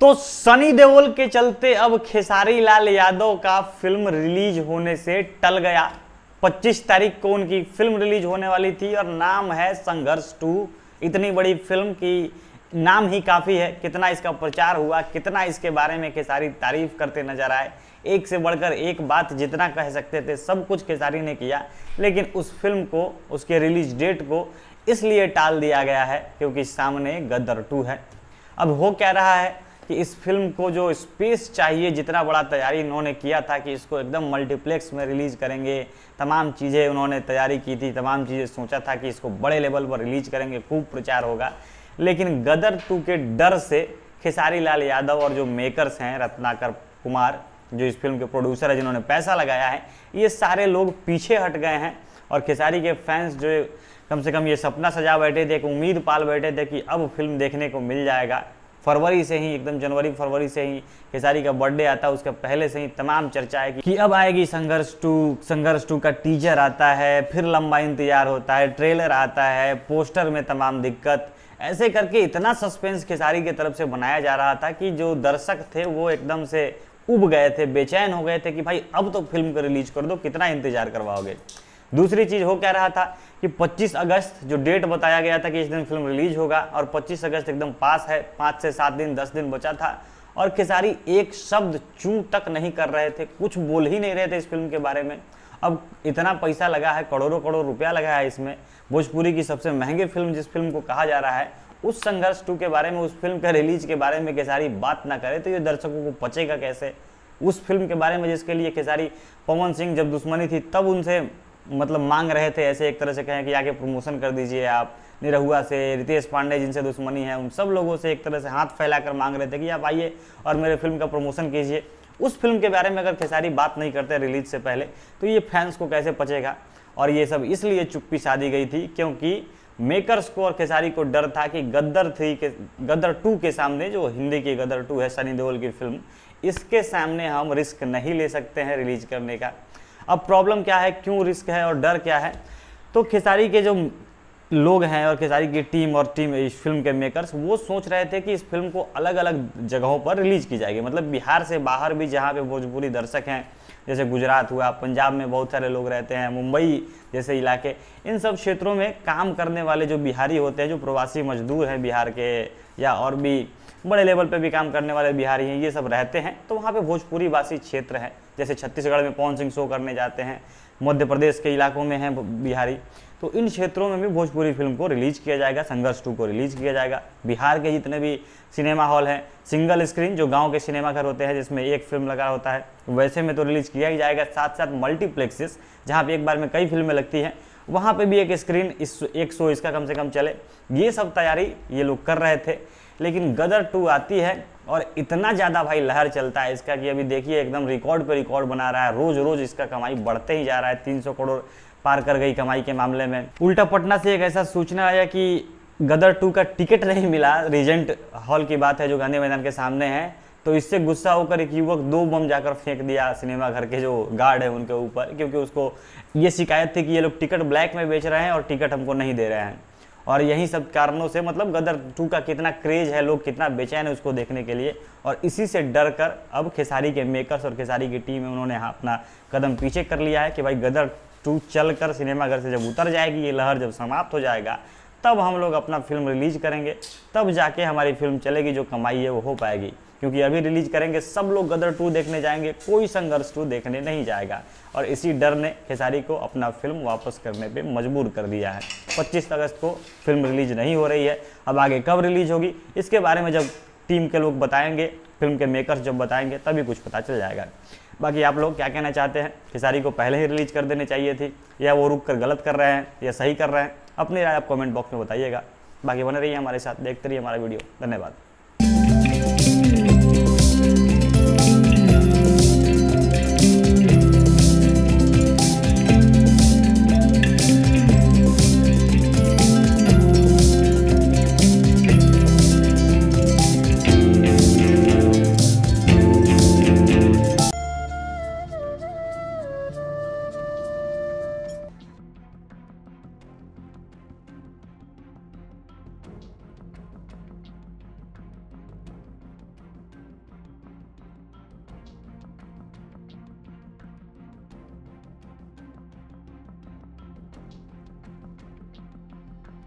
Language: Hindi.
तो सनी देओल के चलते अब खेसारी लाल यादव का फ़िल्म रिलीज़ होने से टल गया। 25 तारीख को उनकी फ़िल्म रिलीज़ होने वाली थी और नाम है संघर्ष टू। इतनी बड़ी फ़िल्म की नाम ही काफ़ी है। कितना इसका प्रचार हुआ, कितना इसके बारे में खेसारी तारीफ़ करते नज़र आए। एक से बढ़कर एक बात जितना कह सकते थे, सब कुछ खेसारी ने किया। लेकिन उस फ़िल्म को, उसके रिलीज़ डेट को इसलिए टाल दिया गया है क्योंकि सामने गदर टू है। अब हो क्या रहा है? कि इस फ़िल्म को जो स्पेस चाहिए, जितना बड़ा तैयारी इन्होंने किया था कि इसको एकदम मल्टीप्लेक्स में रिलीज़ करेंगे, तमाम चीज़ें उन्होंने तैयारी की थी, तमाम चीज़ें सोचा था कि इसको बड़े लेवल पर रिलीज़ करेंगे, खूब प्रचार होगा। लेकिन गदर टू के डर से खेसारी लाल यादव और जो मेकर्स हैं, रत्नाकर कुमार, जो इस फ़िल्म के प्रोड्यूसर है, जिन्होंने पैसा लगाया है, ये सारे लोग पीछे हट गए हैं और खेसारी के फैंस जो कम से कम ये सपना सजा बैठे थे, एक उम्मीद पाल बैठे थे कि अब फ़िल्म देखने को मिल जाएगा। फरवरी से ही, एकदम जनवरी फरवरी से ही खेसारी का बर्थडे आता है। उसके पहले से ही तमाम चर्चा है कि अब आएगी संघर्ष टू संघर्ष टू का टीजर आता है, फिर लंबा इंतज़ार होता है ट्रेलर आता है पोस्टर में तमाम दिक्कत। ऐसे करके इतना सस्पेंस खेसारी की तरफ़ से बनाया जा रहा था कि जो दर्शक थे वो एकदम से उब गए थे, बेचैन हो गए थे कि भाई अब तो फ़िल्म को रिलीज़ कर दो, कितना इंतज़ार करवाओगे? दूसरी चीज़ हो क्या रहा था कि 25 अगस्त जो डेट बताया गया था कि इस दिन फ़िल्म रिलीज़ होगा और 25 अगस्त एकदम पास है, पाँच से सात दिन, दस दिन बचा था और खेसारी एक शब्द चू तक नहीं कर रहे थे, कुछ बोल ही नहीं रहे थे इस फ़िल्म के बारे में। अब इतना पैसा लगा है, करोड़ों करोड़ रुपया लगा है इसमें, भोजपुरी की सबसे महँगी फ़िल्म जिस फ़िल्म को कहा जा रहा है, उस संघर्ष टू के बारे में, उस फ़िल्म के रिलीज़ के बारे में खेसारी बात ना करे तो ये दर्शकों को पचेगा कैसे? उस फ़िल्म के बारे में जिसके लिए खेसारी पवन सिंह जब दुश्मनी थी, तब उनसे मतलब मांग रहे थे ऐसे एक तरह से कहें कि आगे प्रमोशन कर दीजिए आप। निरहुआ से, रितेश पांडे जिनसे दुश्मनी है, उन सब लोगों से एक तरह से हाथ फैलाकर मांग रहे थे कि आप आइए और मेरे फ़िल्म का प्रमोशन कीजिए। उस फ़िल्म के बारे में अगर खेसारी बात नहीं करते रिलीज़ से पहले तो ये फैंस को कैसे पचेगा? और ये सब इसलिए चुप्पी साधी गई थी क्योंकि मेकर्स को और खेसारी को डर था कि गद्दर थ्री के, गद्दर टू के सामने जो हिंदी की गद्दर टू है, सनी देओल की फ़िल्म इसके सामने हम रिस्क नहीं ले सकते हैं रिलीज़ करने का। अब प्रॉब्लम क्या है? क्यों रिस्क है और डर क्या है? तो खेसारी के जो लोग हैं और खेसारी की टीम और टीम इस फ़िल्म के मेकर्स, वो सोच रहे थे कि इस फ़िल्म को अलग अलग जगहों पर रिलीज़ की जाएगी। मतलब बिहार से बाहर भी जहाँ पे भोजपुरी दर्शक हैं, जैसे गुजरात हुआ, पंजाब में बहुत सारे लोग रहते हैं, मुंबई जैसे इलाके, इन सब क्षेत्रों में काम करने वाले जो बिहारी होते हैं, जो प्रवासी मजदूर हैं बिहार के, या और भी बड़े लेवल पे भी काम करने वाले बिहारी हैं, ये सब रहते हैं। तो वहाँ पे भोजपुरी वासी क्षेत्र है, जैसे छत्तीसगढ़ में पवन सिंह शो करने जाते हैं, मध्य प्रदेश के इलाकों में हैं बिहारी। तो इन क्षेत्रों में भी भोजपुरी फ़िल्म को रिलीज़ किया जाएगा, संघर्ष टू को रिलीज़ किया जाएगा। बिहार के जितने भी सिनेमा हॉल हैं, सिंगल स्क्रीन, जो गाँव के सिनेमा घर होते हैं, जिसमें एक फ़िल्म लगा होता है, वैसे में तो रिलीज़ किया ही जाएगा। साथ साथ मल्टीप्लेक्सेस, जहाँ पे एक बार में कई फ़िल्में लगती हैं, वहाँ पे भी एक स्क्रीन, इस एक शो इसका कम से कम चले। ये सब तैयारी ये लोग कर रहे थे, लेकिन गदर टू आती है और इतना ज़्यादा भाई लहर चलता है इसका कि अभी देखिए, एकदम रिकॉर्ड पे रिकॉर्ड बना रहा है रोज रोज इसका कमाई बढ़ते ही जा रहा है 300 करोड़ पार कर गई कमाई के मामले में। उल्टा पटना से एक ऐसा सूचना आया कि गदर टू का टिकट नहीं मिला। रीजेंट हॉल की बात है जो गांधी मैदान के सामने है। तो इससे गुस्सा होकर एक युवक दो बम जाकर फेंक दिया सिनेमा घर के जो गार्ड है उनके ऊपर, क्योंकि उसको ये शिकायत थी कि ये लोग टिकट ब्लैक में बेच रहे हैं और टिकट हमको नहीं दे रहे हैं। और यही सब कारणों से मतलब गदर टू का कितना क्रेज है, लोग कितना बेचैन है उसको देखने के लिए। और इसी से डर कर अब खेसारी के मेकर्स और खेसारी की टीम है उन्होंने अपना कदम पीछे कर लिया है कि भाई गदर टू चल कर सिनेमाघर से जब उतर जाएगी, ये लहर जब समाप्त हो जाएगा, तब हम लोग अपना फ़िल्म रिलीज़ करेंगे। तब जाके हमारी फ़िल्म चलेगी, जो कमाई है वो हो पाएगी। क्योंकि अभी रिलीज़ करेंगे, सब लोग गदर टू देखने जाएँगे, कोई संघर्ष टू देखने नहीं जाएगा। और इसी डर ने खेसारी को अपना फ़िल्म वापस करने पे मजबूर कर दिया है। 25 अगस्त को फ़िल्म रिलीज़ नहीं हो रही है। अब आगे कब रिलीज़ होगी, इसके बारे में जब टीम के लोग बताएँगे फ़िल्म के मेकर्स जब बताएँगे, तभी कुछ पता चल जाएगा। बाकी आप लोग क्या कहना चाहते हैं? खिसारी को पहले ही रिलीज़ कर देने चाहिए थी, या वो रुक कर गलत कर रहे हैं, या सही कर रहे हैं? अपनी राय आप कमेंट बॉक्स में बताइएगा। बाकी बने रहिए हमारे साथ, देखते रहिए हमारा वीडियो धन्यवाद।